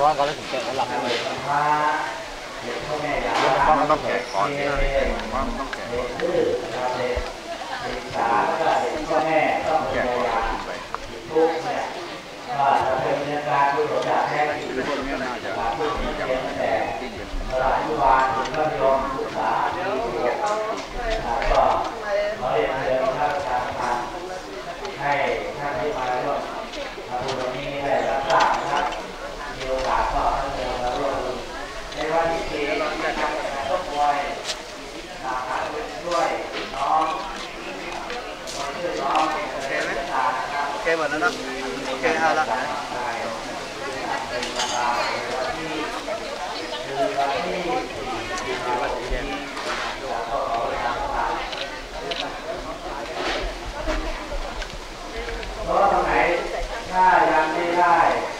ร้อนก่อนแล้วถึงแกะแล้วหลับเลยต้องาต้องแกะก่อนที่ยว่านเรื่องการเรวแยนคนน่งหวะลากอมะให้ท่านที่มา kê mình đó kê ha lên Hãy subscribe cho kênh Ghiền Mì Gõ Để